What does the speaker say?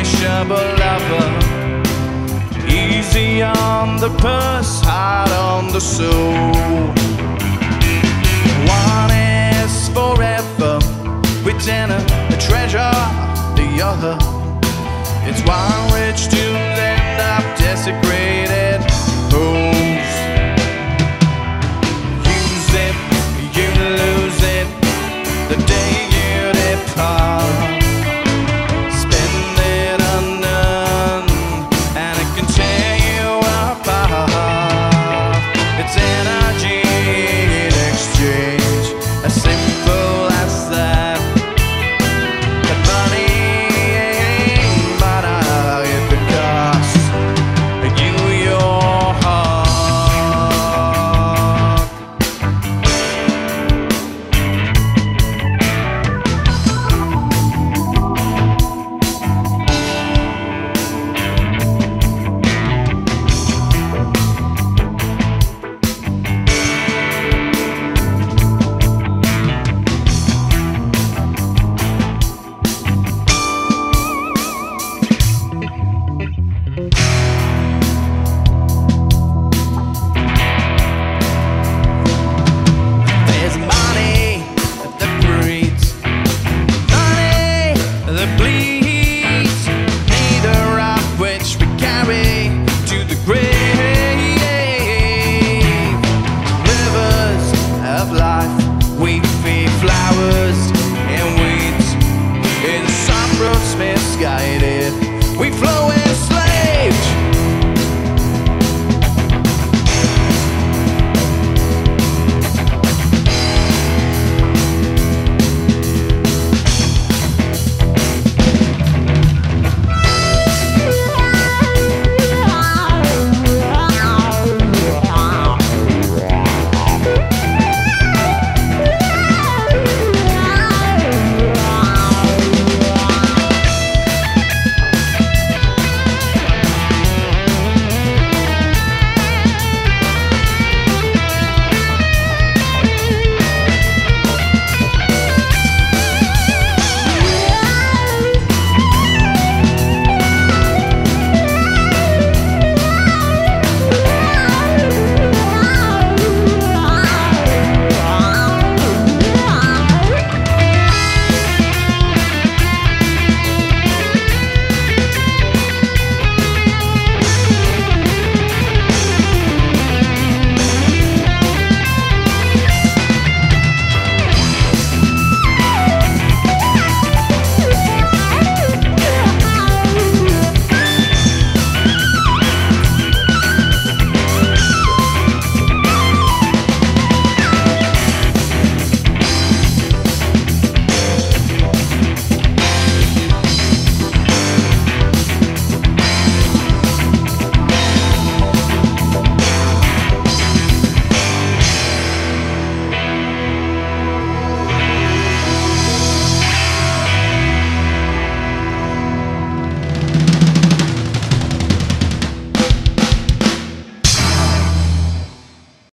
insatiable lover. Easy on the purse, hard on the soul. One is forever, with a, a treasure, the other. It's one rich to end up desecrated. from Smith's. We flow in slow.